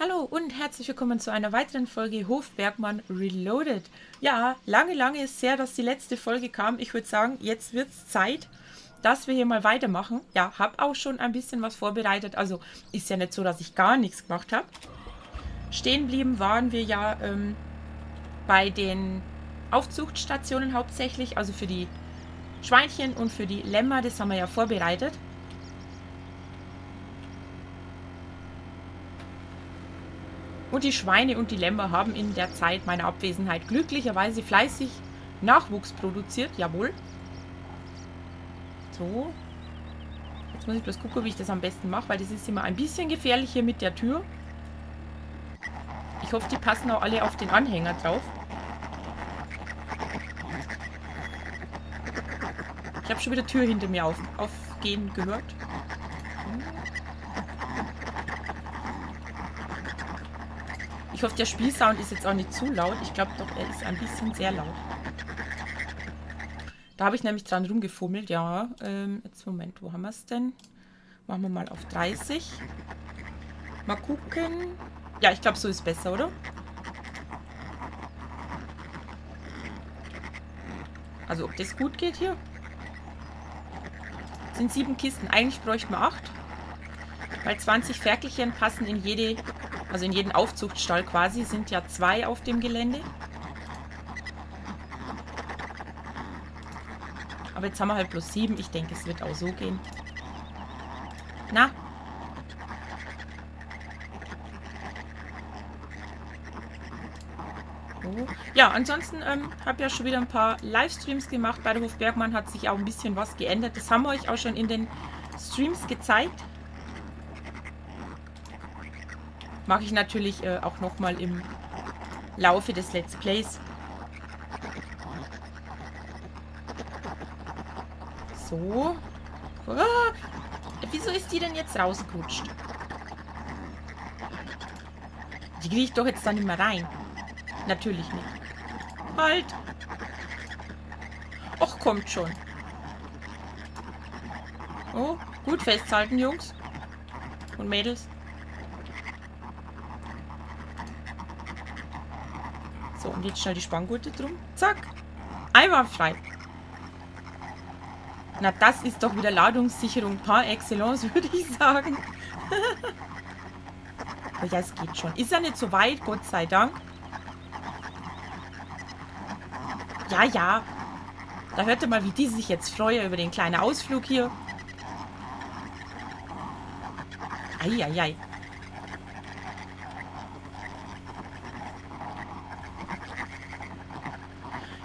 Hallo und herzlich willkommen zu einer weiteren Folge Hofbergmann Reloaded. Ja, lange, lange ist sehr, dass die letzte Folge kam. Ich würde sagen, jetzt wird es Zeit, dass wir hier mal weitermachen. Ja, habe auch schon ein bisschen was vorbereitet. Also ist ja nicht so, dass ich gar nichts gemacht habe. Stehen blieben waren wir ja ähm, bei den Aufzuchtstationen hauptsächlich. Also für die Schweinchen und für die Lämmer. Das haben wir ja vorbereitet. Und die Schweine und die Lämmer haben in der Zeit meiner Abwesenheit glücklicherweise fleißig Nachwuchs produziert. Jawohl. So. Jetzt muss ich bloß gucken, wie ich das am besten mache, weil das ist immer ein bisschen gefährlich hier mit der Tür. Ich hoffe, die passen auch alle auf den Anhänger drauf. Ich habe schon wieder Tür hinter mir auf, aufgehen gehört. Ich hoffe, der Spielsound ist jetzt auch nicht zu laut. Ich glaube doch, er ist ein bisschen sehr laut. Da habe ich nämlich dran rumgefummelt, ja. Ähm, jetzt, Moment, wo haben wir es denn? Machen wir mal auf 30. Mal gucken. Ja, ich glaube, so ist besser, oder? Also, ob das gut geht hier? Das sind sieben Kisten. Eigentlich bräuchten wir acht. Weil 20 Ferkelchen passen in jede also in jedem Aufzuchtstall quasi sind ja zwei auf dem Gelände. Aber jetzt haben wir halt bloß sieben. Ich denke, es wird auch so gehen. Na? Oh. Ja, ansonsten ähm, habe ja schon wieder ein paar Livestreams gemacht. Bei der Hofbergmann hat sich auch ein bisschen was geändert. Das haben wir euch auch schon in den Streams gezeigt. Mache ich natürlich äh, auch nochmal im Laufe des Let's Plays. So. Ah, wieso ist die denn jetzt rausgerutscht? Die kriege ich doch jetzt dann nicht mehr rein. Natürlich nicht. Halt! Och, kommt schon. Oh, gut festhalten, Jungs. Und Mädels. So, und jetzt schnell die Spanngurte drum. Zack. Einwandfrei. Na, das ist doch wieder Ladungssicherung par excellence, würde ich sagen. Aber ja, es geht schon. Ist ja nicht so weit, Gott sei Dank. Ja, ja. Da hört ihr mal, wie die sich jetzt freuen über den kleinen Ausflug hier. Eieiei. Ei, ei.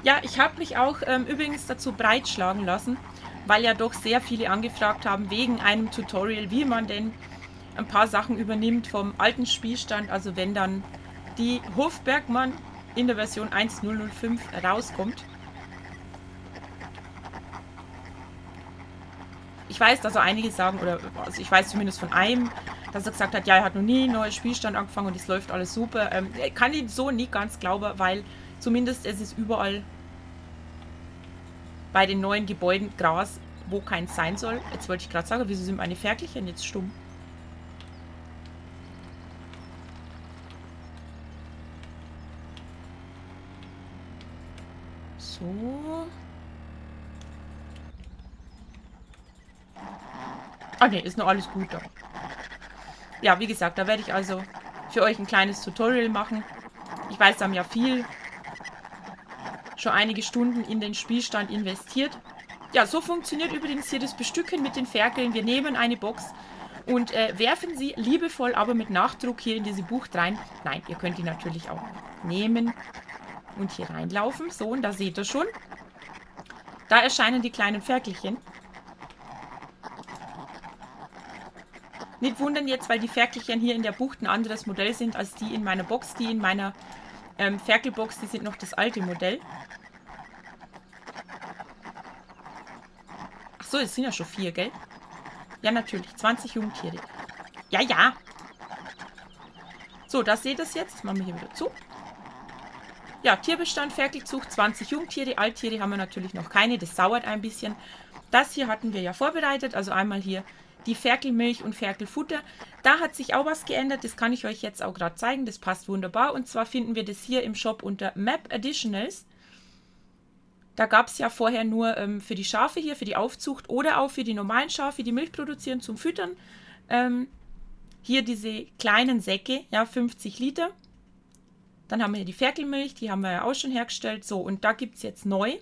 Ja, ich habe mich auch ähm, übrigens dazu breitschlagen lassen, weil ja doch sehr viele angefragt haben wegen einem Tutorial, wie man denn ein paar Sachen übernimmt vom alten Spielstand. Also wenn dann die Hofbergmann in der Version 1.005 rauskommt. Ich weiß, dass so einige sagen, oder also ich weiß zumindest von einem, dass er gesagt hat, ja, er hat noch nie einen neuen Spielstand angefangen und es läuft alles super. Ähm, kann ich so nie ganz glauben, weil zumindest es ist überall bei den neuen Gebäuden Gras, wo keins sein soll. Jetzt wollte ich gerade sagen, wieso sind meine Ferkelchen jetzt stumm? So. Ah ne, ist noch alles gut da. Ja, wie gesagt, da werde ich also für euch ein kleines Tutorial machen. Ich weiß, da haben ja viel schon einige Stunden in den Spielstand investiert. Ja, so funktioniert übrigens hier das Bestücken mit den Ferkeln. Wir nehmen eine Box und äh, werfen sie liebevoll, aber mit Nachdruck hier in diese Bucht rein. Nein, ihr könnt die natürlich auch nehmen und hier reinlaufen. So, und da seht ihr schon. Da erscheinen die kleinen Ferkelchen. Nicht wundern jetzt, weil die Ferkelchen hier in der Bucht ein anderes Modell sind als die in meiner Box. Die in meiner ähm, Ferkelbox, die sind noch das alte Modell. So, es sind ja schon vier, gell? Ja, natürlich. 20 Jungtiere. Ja, ja. So, das seht ihr jetzt. Das machen wir hier wieder zu. Ja, Tierbestand, Ferkelzucht, 20 Jungtiere. Alttiere haben wir natürlich noch keine. Das sauert ein bisschen. Das hier hatten wir ja vorbereitet. Also einmal hier die Ferkelmilch und Ferkelfutter. Da hat sich auch was geändert, das kann ich euch jetzt auch gerade zeigen, das passt wunderbar. Und zwar finden wir das hier im Shop unter Map Additionals. Da gab es ja vorher nur ähm, für die Schafe hier, für die Aufzucht oder auch für die normalen Schafe, die Milch produzieren zum Füttern. Ähm, hier diese kleinen Säcke, ja, 50 Liter. Dann haben wir hier die Ferkelmilch, die haben wir ja auch schon hergestellt. So, und da gibt es jetzt neu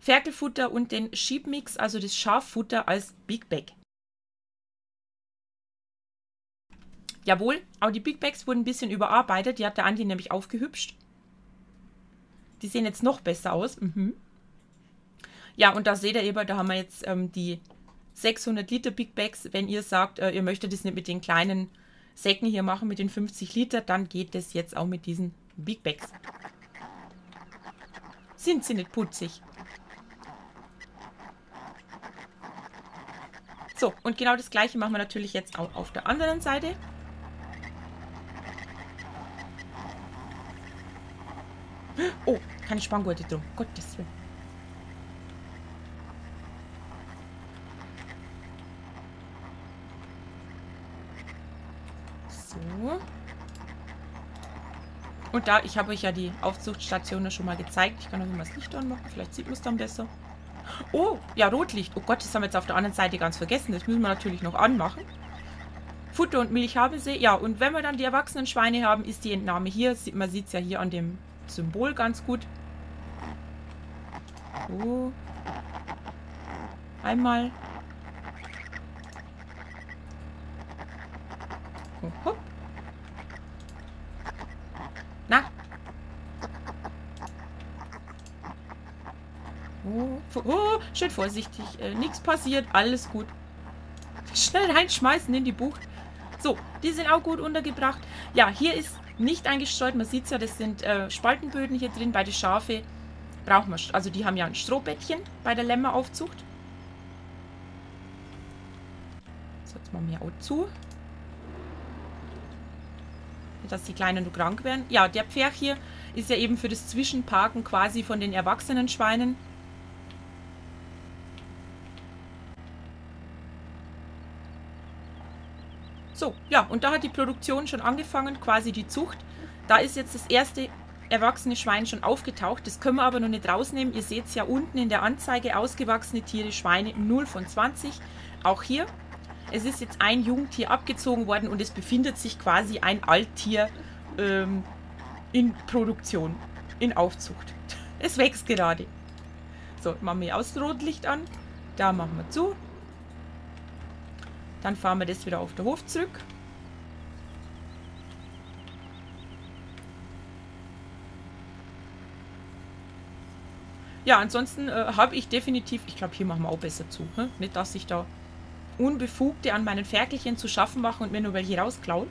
Ferkelfutter und den Sheepmix, also das Schaffutter als Big Bag. Jawohl, aber die Big Bags wurden ein bisschen überarbeitet. Die hat der Andi nämlich aufgehübscht. Die sehen jetzt noch besser aus. Mhm. Ja, und da seht ihr eben, da haben wir jetzt ähm, die 600 Liter Big Bags. Wenn ihr sagt, äh, ihr möchtet das nicht mit den kleinen Säcken hier machen, mit den 50 Liter, dann geht das jetzt auch mit diesen Big Bags. Sind sie nicht putzig? So, und genau das gleiche machen wir natürlich jetzt auch auf der anderen Seite. Oh, keine Spanngurte drum. Gottes Willen. So. Und da, ich habe euch ja die Aufzuchtstation schon mal gezeigt. Ich kann auch mal das Licht anmachen. Vielleicht sieht man es dann besser. Oh, ja, Rotlicht. Oh Gott, das haben wir jetzt auf der anderen Seite ganz vergessen. Das müssen wir natürlich noch anmachen. Futter und Milch haben sie. Ja, und wenn wir dann die erwachsenen Schweine haben, ist die Entnahme hier. Man sieht es ja hier an dem Symbol ganz gut. So. Einmal. Oh, hopp. Na. Oh, oh, schön vorsichtig. Äh, nichts passiert. Alles gut. Schnell reinschmeißen in die Bucht. So, die sind auch gut untergebracht. Ja, hier ist nicht eingestreut. Man sieht es ja, das sind äh, Spaltenböden hier drin. Bei den Schafe braucht man, also die haben ja ein Strohbettchen bei der Lämmeraufzucht. So, jetzt machen wir auch zu. Dass die Kleinen nur krank werden. Ja, der Pferch hier ist ja eben für das Zwischenparken quasi von den erwachsenen Schweinen. So, ja, und da hat die Produktion schon angefangen, quasi die Zucht. Da ist jetzt das erste erwachsene Schwein schon aufgetaucht. Das können wir aber noch nicht rausnehmen. Ihr seht es ja unten in der Anzeige, ausgewachsene Tiere, Schweine 0 von 20. Auch hier. Es ist jetzt ein Jungtier abgezogen worden und es befindet sich quasi ein Alttier ähm, in Produktion, in Aufzucht. Es wächst gerade. So, machen wir aus Rotlicht an. Da machen wir zu. Dann fahren wir das wieder auf den Hof zurück. Ja, ansonsten äh, habe ich definitiv, ich glaube, hier machen wir auch besser zu. Hä? Nicht, dass ich da Unbefugte an meinen Ferkelchen zu schaffen mache und mir nur welche rausklauen.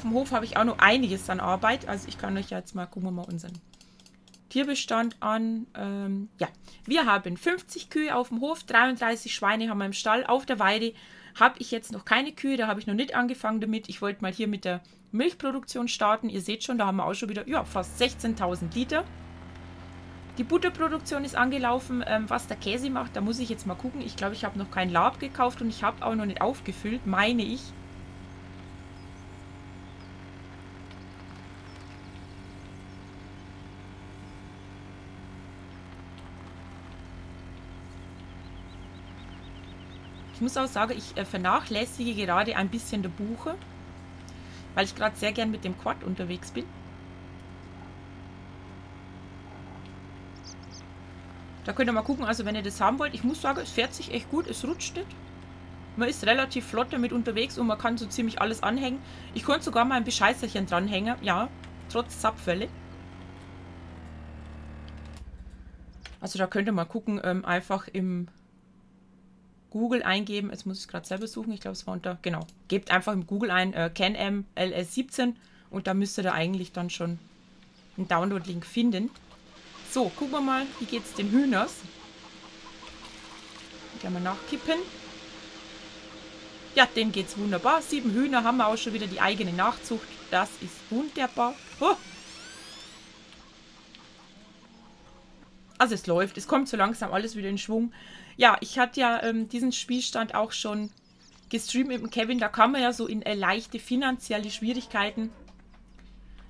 Auf dem Hof habe ich auch noch einiges an Arbeit. Also ich kann euch jetzt mal, gucken wir mal unseren Tierbestand an. Ähm, ja, wir haben 50 Kühe auf dem Hof, 33 Schweine haben wir im Stall. Auf der Weide habe ich jetzt noch keine Kühe, da habe ich noch nicht angefangen damit. Ich wollte mal hier mit der Milchproduktion starten. Ihr seht schon, da haben wir auch schon wieder ja, fast 16.000 Liter. Die Butterproduktion ist angelaufen. Ähm, was der Käse macht, da muss ich jetzt mal gucken. Ich glaube, ich habe noch kein Lab gekauft und ich habe auch noch nicht aufgefüllt, meine ich. Ich muss auch sagen, ich äh, vernachlässige gerade ein bisschen der Buche, weil ich gerade sehr gern mit dem Quad unterwegs bin. Da könnt ihr mal gucken, also wenn ihr das haben wollt. Ich muss sagen, es fährt sich echt gut, es rutscht nicht. Man ist relativ flott damit unterwegs und man kann so ziemlich alles anhängen. Ich konnte sogar mal ein Bescheißerchen dranhängen, ja, trotz Zapfwelle. Also da könnt ihr mal gucken, ähm, einfach im Google eingeben. Jetzt muss ich es gerade selber suchen. Ich glaube, es war unter, genau. Gebt einfach im Google ein äh, CanM LS17 und da müsst ihr da eigentlich dann schon einen Download-Link finden. So, gucken wir mal, wie geht es den Hühners. Gehen wir nachkippen. Ja, denen geht es wunderbar. Sieben Hühner haben wir auch schon wieder die eigene Nachzucht. Das ist wunderbar. Oh. Also es läuft, es kommt so langsam alles wieder in Schwung. Ja, ich hatte ja ähm, diesen Spielstand auch schon gestreamt mit dem Kevin. Da kam man ja so in leichte finanzielle Schwierigkeiten.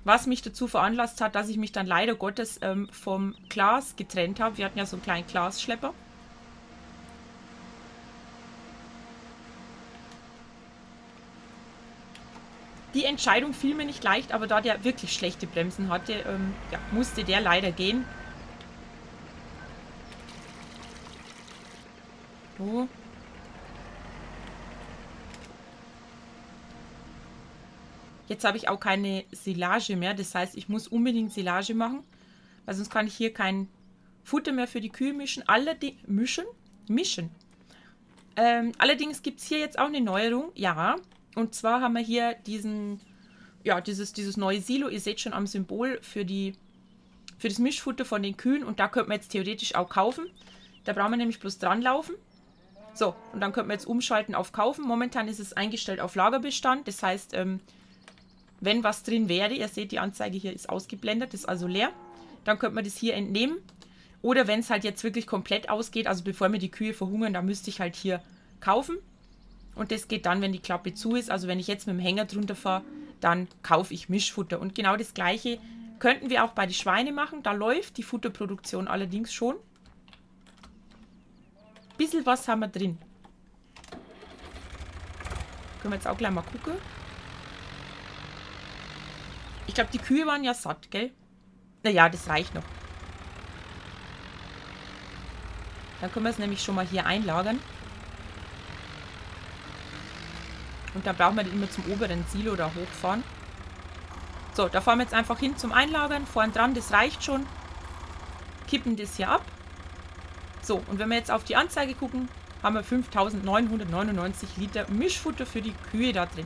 Was mich dazu veranlasst hat, dass ich mich dann leider Gottes ähm, vom Glas getrennt habe. Wir hatten ja so einen kleinen Glasschlepper. Die Entscheidung fiel mir nicht leicht, aber da der wirklich schlechte Bremsen hatte, ähm, ja, musste der leider gehen. So. Jetzt habe ich auch keine Silage mehr. Das heißt, ich muss unbedingt Silage machen. Weil sonst kann ich hier kein Futter mehr für die Kühe mischen. Allerdings mischen? Mischen. Ähm, allerdings gibt es hier jetzt auch eine Neuerung. Ja. Und zwar haben wir hier diesen, ja, dieses, dieses neue Silo. Ihr seht schon am Symbol für die für das Mischfutter von den Kühen. Und da könnte man jetzt theoretisch auch kaufen. Da brauchen wir nämlich bloß dran laufen. So, und dann könnte man jetzt umschalten auf Kaufen. Momentan ist es eingestellt auf Lagerbestand. Das heißt, ähm, wenn was drin wäre, ihr seht, die Anzeige hier ist ausgeblendet, ist also leer, dann könnte man das hier entnehmen. Oder wenn es halt jetzt wirklich komplett ausgeht, also bevor mir die Kühe verhungern, dann müsste ich halt hier kaufen. Und das geht dann, wenn die Klappe zu ist. Also wenn ich jetzt mit dem Hänger drunter fahre, dann kaufe ich Mischfutter. Und genau das gleiche könnten wir auch bei den Schweinen machen. Da läuft die Futterproduktion allerdings schon. Bisschen was haben wir drin. Können wir jetzt auch gleich mal gucken. Ich glaube, die Kühe waren ja satt, gell? Naja, das reicht noch. Dann können wir es nämlich schon mal hier einlagern. Und dann brauchen wir den immer zum oberen Silo da hochfahren. So, da fahren wir jetzt einfach hin zum Einlagern. Vorn dran, das reicht schon. Kippen das hier ab. So, und wenn wir jetzt auf die Anzeige gucken, haben wir 5999 Liter Mischfutter für die Kühe da drin.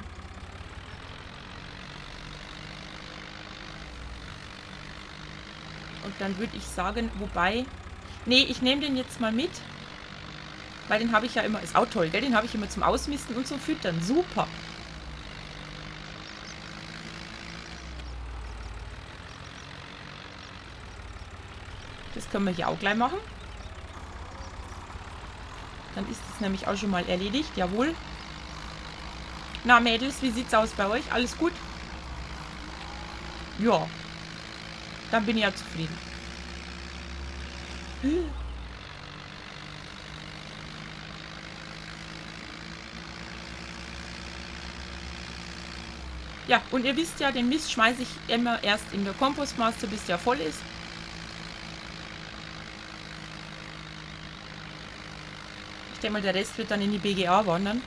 Und dann würde ich sagen, wobei... Nee, ich nehme den jetzt mal mit. Weil den habe ich ja immer... Ist auch toll, gell? Den habe ich immer zum Ausmisten und zum Füttern. Super. Das können wir hier auch gleich machen. Dann ist das nämlich auch schon mal erledigt. Jawohl. Na, Mädels, wie sieht's aus bei euch? Alles gut? Ja. Dann bin ich ja zufrieden. Ja, und ihr wisst ja, den Mist schmeiße ich immer erst in der Kompostmaster, bis der voll ist. Ich denke mal, der Rest wird dann in die BGA wandern.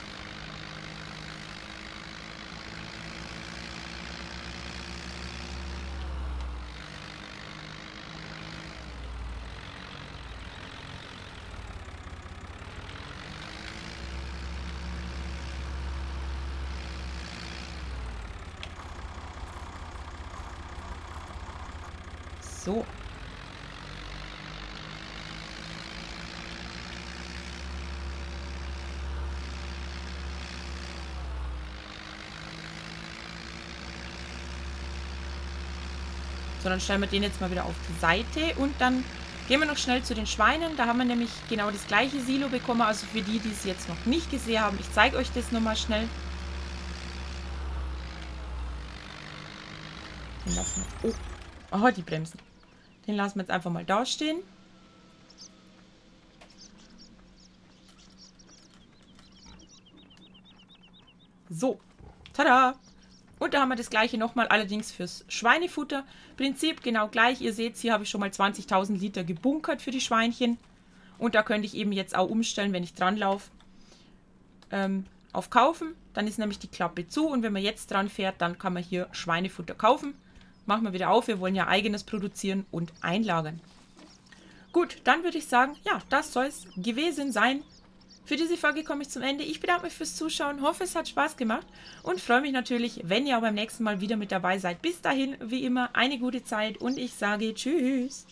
So. Dann stellen wir den jetzt mal wieder auf die Seite und dann gehen wir noch schnell zu den Schweinen. Da haben wir nämlich genau das gleiche Silo bekommen. Also für die, die es jetzt noch nicht gesehen haben, ich zeige euch das nochmal schnell. Den lassen wir... Oh, oh, die Bremsen. Den lassen wir jetzt einfach mal da stehen. So. Tada! Und da haben wir das gleiche nochmal, allerdings fürs Schweinefutter. Prinzip genau gleich. Ihr seht, hier habe ich schon mal 20.000 Liter gebunkert für die Schweinchen. Und da könnte ich eben jetzt auch umstellen, wenn ich dran laufe, ähm, auf Kaufen. Dann ist nämlich die Klappe zu und wenn man jetzt dran fährt, dann kann man hier Schweinefutter kaufen. Machen wir wieder auf, wir wollen ja eigenes produzieren und einlagern. Gut, dann würde ich sagen, ja, das soll es gewesen sein. Für diese Folge komme ich zum Ende. Ich bedanke mich fürs Zuschauen, hoffe es hat Spaß gemacht und freue mich natürlich, wenn ihr auch beim nächsten Mal wieder mit dabei seid. Bis dahin, wie immer, eine gute Zeit und ich sage Tschüss.